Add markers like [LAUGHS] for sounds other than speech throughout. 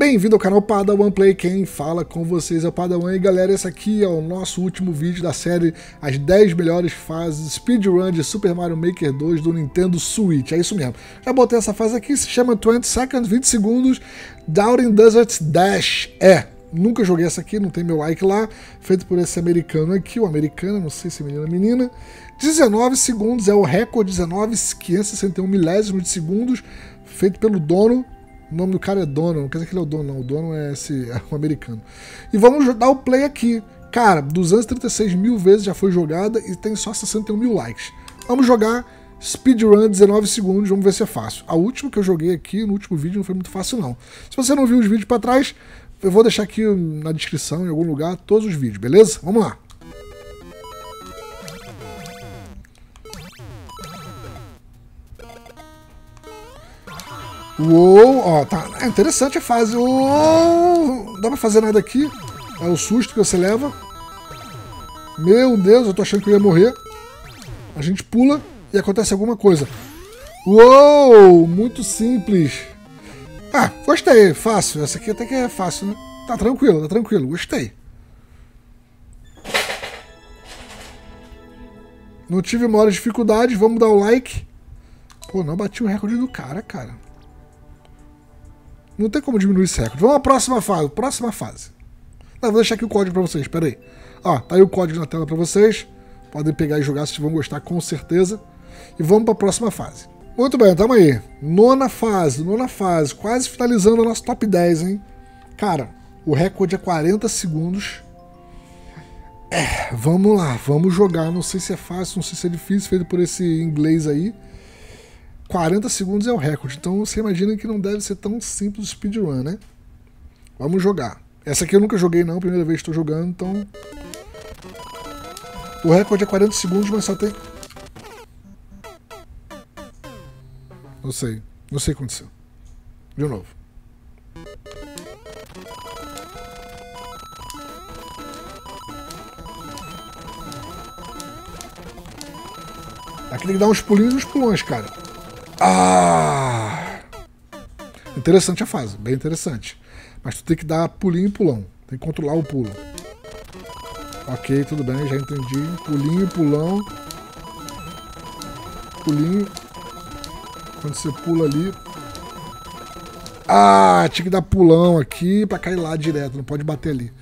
Bem-vindo ao canal Padawan Play, quem fala com vocês é o Padawan. E galera, esse aqui é o nosso último vídeo da série As 10 melhores fases Speedrun de Super Mario Maker 2 do Nintendo Switch, é isso mesmo. Já botei essa fase aqui, se chama 20 Seconds, 20 segundos, Down Desert Dash, é, nunca joguei essa aqui, não tem meu like lá, feito por esse americano aqui, o americano, não sei se é menina ou menina, 19 segundos é o recorde, 19, 561 milésimos de segundos, feito pelo dono o nome do cara é dono, não quer dizer que ele é o dono, não. O dono é esse é um americano. E vamos dar o play aqui. Cara, 236 mil vezes já foi jogada e tem só 61 mil likes. Vamos jogar speedrun 19 segundos, vamos ver se é fácil. A última que eu joguei aqui, no último vídeo, não foi muito fácil não. Se você não viu os vídeos para trás, eu vou deixar aqui na descrição, em algum lugar, todos os vídeos, beleza? Vamos lá. Uou, ó, tá. É interessante a fase. Uou, não dá pra fazer nada aqui. É o susto que você leva. Meu Deus, eu tô achando que eu ia morrer. A gente pula e acontece alguma coisa. Uou, muito simples. Ah, gostei, fácil. Essa aqui até que é fácil, né? Tá tranquilo, tá tranquilo, gostei. Não tive maiores dificuldades, vamos dar o like. Pô, não bati o recorde do cara, cara. Não tem como diminuir esse recorde. Vamos à próxima fase. Próxima fase. Não, vou deixar aqui o código para vocês. Espera aí. Ó, tá aí o código na tela para vocês. Podem pegar e jogar se vão gostar, com certeza. E vamos para a próxima fase. Muito bem, tamo aí. Nona fase, nona fase. Quase finalizando o nosso top 10, hein? Cara, o recorde é 40 segundos. É, vamos lá, vamos jogar. Não sei se é fácil, não sei se é difícil, feito por esse inglês aí. 40 segundos é o recorde, então você imagina que não deve ser tão simples o speedrun, né? Vamos jogar. Essa aqui eu nunca joguei não, primeira vez que estou jogando, então... O recorde é 40 segundos, mas só tem... Não sei, não sei o que aconteceu. De novo. Aqui tem que dar uns pulinhos e uns pulões, cara. Ah! Interessante a fase, bem interessante. Mas tu tem que dar pulinho e pulão. Tem que controlar o pulo. Ok, tudo bem, já entendi. Pulinho, pulão. Pulinho. Quando você pula ali. Ah, tinha que dar pulão aqui pra cair lá direto, não pode bater ali.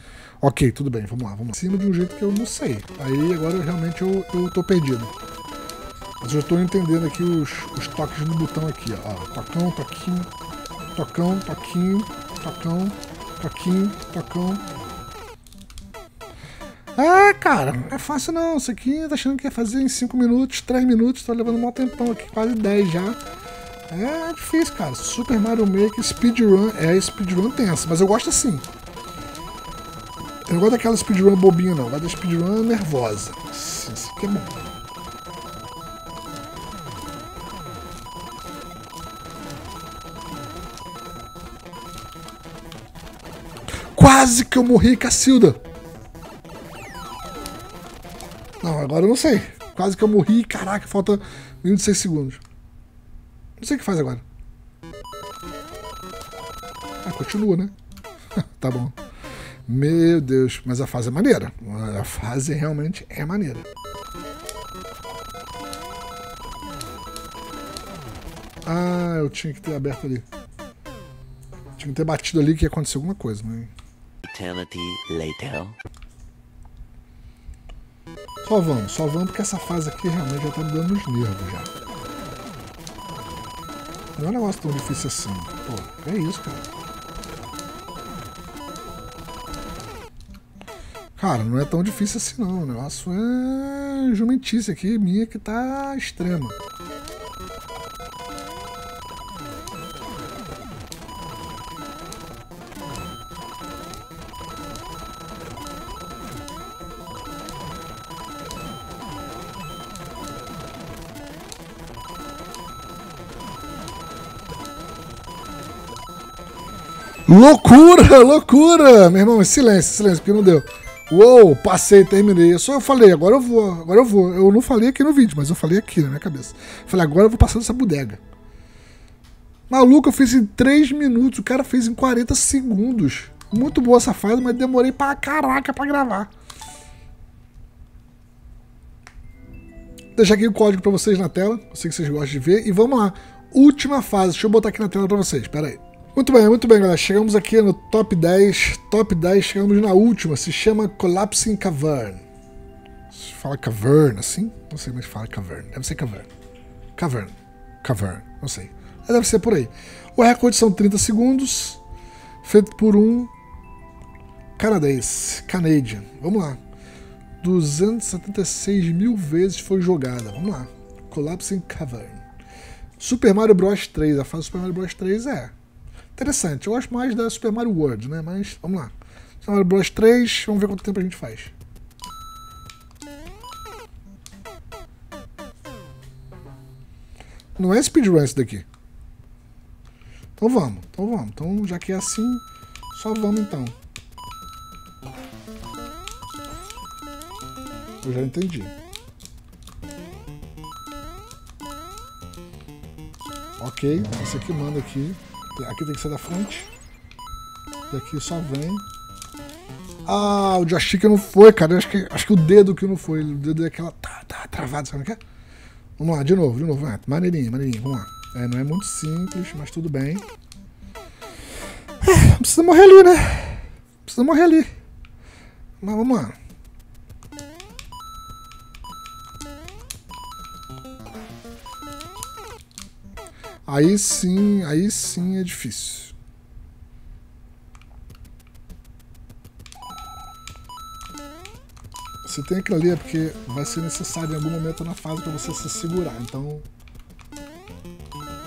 Ok, tudo bem, vamos lá, vamos lá. Cima de um jeito que eu não sei. Aí agora eu, realmente eu, eu tô perdido. Mas eu estou entendendo aqui os, os toques no botão aqui, ó. Tocão, toquinho, tocão, toquinho, tocão, toquinho, tocão. Ah, cara, não é fácil não. Isso aqui tá achando que ia fazer em 5 minutos, 3 minutos, tá levando um tempão aqui, quase 10 já. É difícil, cara. Super Mario Maker Speedrun é speedrun tensa, mas eu gosto assim. Eu não gosto daquela speedrun bobinha, não. Eu gosto da speedrun nervosa. Isso aqui é bom. Quase que eu morri, Cacilda. Não, agora eu não sei. Quase que eu morri. Caraca, falta 26 segundos. Não sei o que faz agora. Ah, continua, né? [LAUGHS] tá bom. Meu Deus, mas a fase é maneira. A fase realmente é maneira. Ah, eu tinha que ter aberto ali. Tinha que ter batido ali que ia acontecer alguma coisa, né? Eternity later. Só vamos, só vamos porque essa fase aqui realmente já tá me dando uns nervos já. Não é um negócio tão difícil assim. Pô, é isso, cara. Cara, não é tão difícil assim não. O negócio é jumentice aqui, minha que tá extrema. Loucura, loucura! Meu irmão, silêncio, silêncio, porque não deu. Uou, passei, terminei. Só eu falei, agora eu vou, agora eu vou. Eu não falei aqui no vídeo, mas eu falei aqui na minha cabeça. Falei, agora eu vou passando essa bodega. Maluco, eu fiz em 3 minutos, o cara fez em 40 segundos. Muito boa essa fase, mas demorei pra caraca pra gravar. Deixar aqui o código pra vocês na tela, eu sei que vocês gostam de ver. E vamos lá, última fase, deixa eu botar aqui na tela pra vocês, pera aí. Muito bem, muito bem, galera. Chegamos aqui no top 10. Top 10, chegamos na última. Se chama Collapsing Cavern. Fala Cavern, assim? Não sei mais fala Cavern. Deve ser Cavern. Cavern. Cavern. Não sei. Deve ser por aí. O recorde são 30 segundos. Feito por um canadense. Canadian. Vamos lá. 276 mil vezes foi jogada. Vamos lá. Collapsing Cavern. Super Mario Bros 3. A fase Super Mario Bros 3 é interessante. Eu gosto mais da Super Mario World, né? Mas vamos lá. Super Mario Bros 3, vamos ver quanto tempo a gente faz. Não é speedrun esse daqui. Então vamos, então vamos. Então já que é assim, só vamos então. Eu já entendi. Ok, esse aqui manda aqui. Aqui tem que ser da frente. E aqui só vem. Ah, o joystick não foi, cara. acho que, acho que o dedo que não foi. O dedo é aquela. Tá, tá travado, sabe o que é? Vamos lá, de novo, de novo. Ah, maneirinho, maneirinho, vamos lá. É, não é muito simples, mas tudo bem. É, precisa morrer ali, né? Precisa morrer ali. Mas vamos lá. Aí sim, aí sim é difícil. Se tem aquilo ali é porque vai ser necessário em algum momento na fase para você se segurar. Então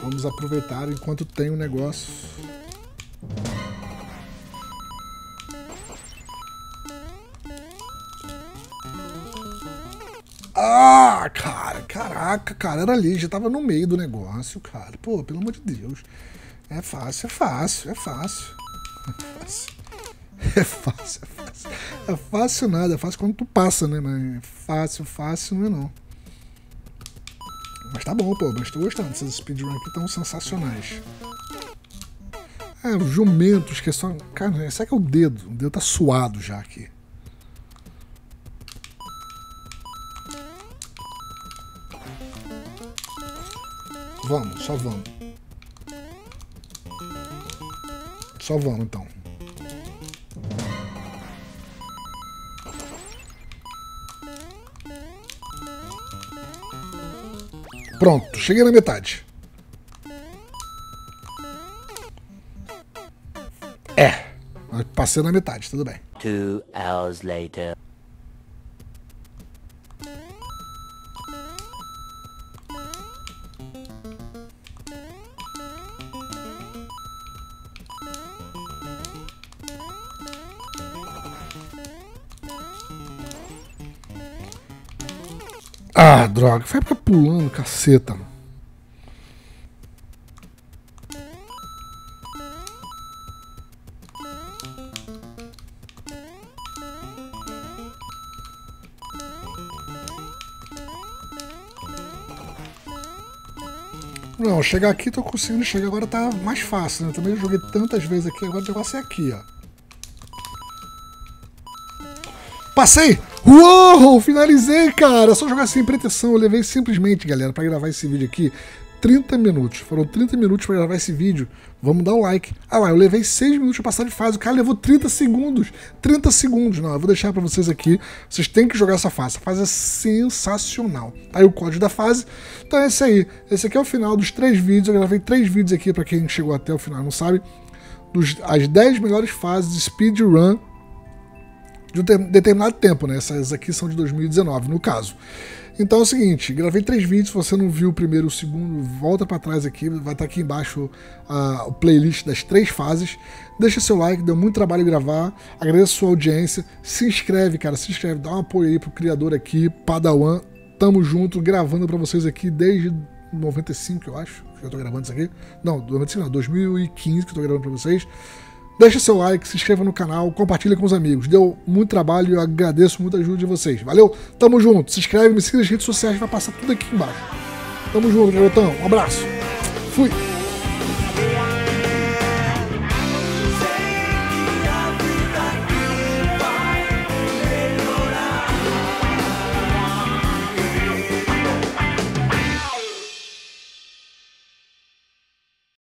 vamos aproveitar enquanto tem o um negócio. Ah, cara, caraca, cara, era ali, já tava no meio do negócio, cara. Pô, pelo amor de Deus. É fácil, é fácil, é fácil. É fácil. É fácil, é fácil. É fácil nada, é fácil quando tu passa, né? Mas é fácil, fácil não é não. Mas tá bom, pô, mas tô gostando. Essas speedruns aqui estão sensacionais. É, os jumentos que é só. Cara, será que é o dedo? O dedo tá suado já aqui. Vamos, só vamos. Só vamos então. Pronto, cheguei na metade. É, passei na metade, tudo bem. Two hours later. Ah, droga. Vai ficar pulando, caceta. Não, chegar aqui tô conseguindo chegar, agora tá mais fácil, né? Também joguei tantas vezes aqui, agora o negócio é aqui, ó. Passei! Uou! Finalizei, cara! Só jogar sem pretensão. Eu levei simplesmente, galera, para gravar esse vídeo aqui 30 minutos. Foram 30 minutos para gravar esse vídeo. Vamos dar um like. Ah lá, eu levei 6 minutos para passar de fase. O cara levou 30 segundos. 30 segundos. Não, eu vou deixar para vocês aqui. Vocês têm que jogar essa fase. A fase é sensacional. Tá aí o código da fase. Então é esse aí. Esse aqui é o final dos três vídeos. Eu gravei três vídeos aqui para quem chegou até o final, não sabe. Dos, as 10 melhores fases de speedrun de um determinado tempo, né? Essas aqui são de 2019, no caso. Então é o seguinte, gravei três vídeos, se você não viu o primeiro o segundo, volta para trás aqui, vai estar tá aqui embaixo uh, o playlist das três fases. Deixa seu like, deu muito trabalho gravar, agradeço a sua audiência, se inscreve, cara, se inscreve, dá um apoio aí pro criador aqui, Padawan, tamo junto, gravando para vocês aqui desde 95, eu acho, que eu tô gravando isso aqui. Não, 95 não, 2015 que eu tô gravando para vocês. Deixa seu like, se inscreva no canal, compartilha com os amigos. Deu muito trabalho e eu agradeço muito a ajuda de vocês. Valeu? Tamo junto. Se inscreve, me siga nas redes sociais, vai passar tudo aqui embaixo. Tamo junto, garotão. Um abraço. Fui.